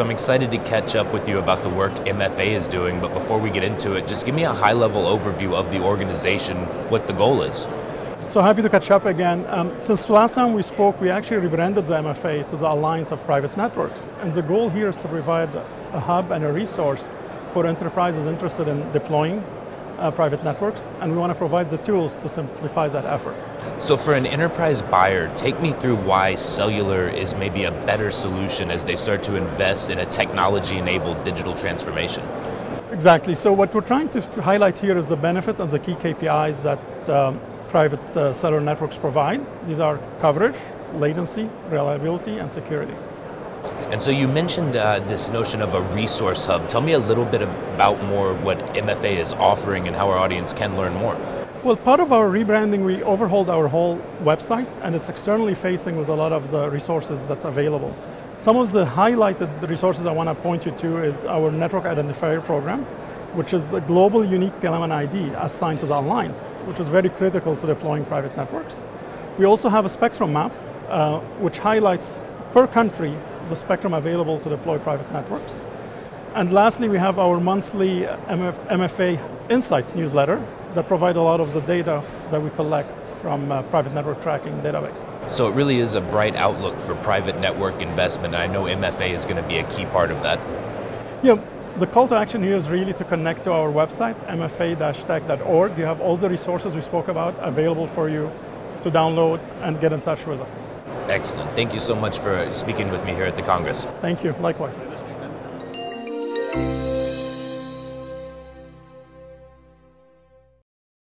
So I'm excited to catch up with you about the work MFA is doing, but before we get into it, just give me a high level overview of the organization, what the goal is. So happy to catch up again. Um, since last time we spoke, we actually rebranded the MFA to the Alliance of Private Networks. And the goal here is to provide a hub and a resource for enterprises interested in deploying uh, private networks, and we want to provide the tools to simplify that effort. So, for an enterprise buyer, take me through why cellular is maybe a better solution as they start to invest in a technology enabled digital transformation. Exactly. So, what we're trying to highlight here is the benefits and the key KPIs that um, private uh, cellular networks provide. These are coverage, latency, reliability, and security. And so you mentioned uh, this notion of a resource hub. Tell me a little bit about more what MFA is offering and how our audience can learn more. Well, part of our rebranding, we overhauled our whole website and it's externally facing with a lot of the resources that's available. Some of the highlighted resources I want to point you to is our network identifier program, which is a global unique PLMN ID assigned to the alliance, which is very critical to deploying private networks. We also have a spectrum map, uh, which highlights per country the spectrum available to deploy private networks. And lastly, we have our monthly MF, MFA Insights newsletter that provide a lot of the data that we collect from uh, private network tracking database. So it really is a bright outlook for private network investment. I know MFA is going to be a key part of that. Yeah, the call to action here is really to connect to our website, mfa-tech.org. You have all the resources we spoke about available for you to download and get in touch with us. Excellent. Thank you so much for speaking with me here at the Congress. Thank you. Likewise.